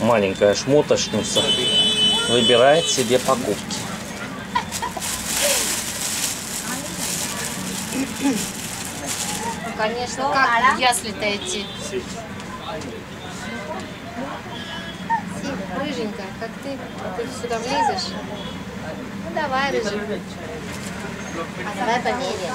маленькая шмоточница выбирает себе покупки. Ну, конечно, ну, как в ясли-то идти? Рыженька, как ты, а ты сюда влезешь? Ну давай, рыженька. А давай померяем.